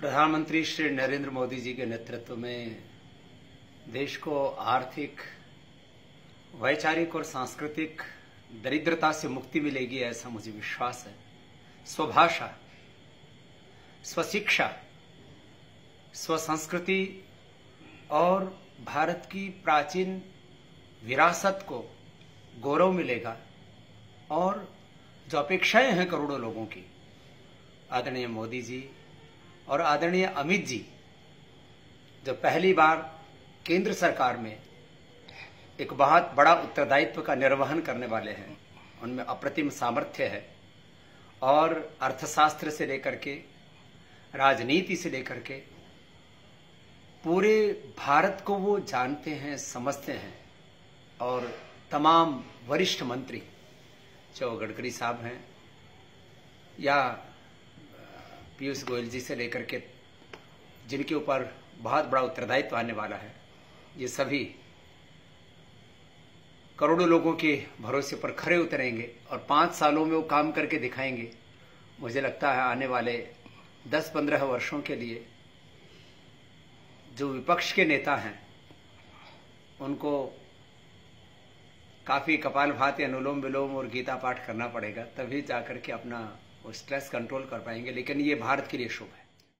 प्रधानमंत्री श्री नरेंद्र मोदी जी के नेतृत्व में देश को आर्थिक, वैचारिक और सांस्कृतिक दरिद्रता से मुक्ति मिलेगी ऐसा मुझे विश्वास है। स्वभाषा, स्वशिक्षा, स्वसंस्कृति और भारत की प्राचीन विरासत को गौरव मिलेगा और जो अपेक्षाएँ हैं करोड़ों लोगों की, आदरणीय मोदी जी और आदरणीय अमित जी जो पहली बार केंद्र सरकार में एक बहुत बड़ा उत्तरदायित्व का निर्वहन करने वाले हैं, उनमें अप्रतिम सामर्थ्य है और अर्थशास्त्र से लेकर के, राजनीति से लेकर के, पूरे भारत को वो जानते हैं, समझते हैं और तमाम वरिष्ठ मंत्री जो गडकरी साहब हैं या पीयूष गोयल जी से लेकर के जिनके ऊपर बहुत बड़ा उत्तरदायित्व आने वाला है, ये सभी करोड़ों लोगों के भरोसे पर खड़े उतरेंगे और पाँच सालों में वो काम करके दिखाएँगे। मुझे लगता है आने वाले दस पंद्रह वर्षों के लिए जो विपक्ष के नेता हैं, उनको काफ़ी कपाल भाती, अनुलोम विलोम और गीता पाठ करना पड़ेगा, तभी जाकर के अपना वो स्ट्रेस कंट्रोल कर पाएँगे लेकिन ये भारत के लिए शुभ है।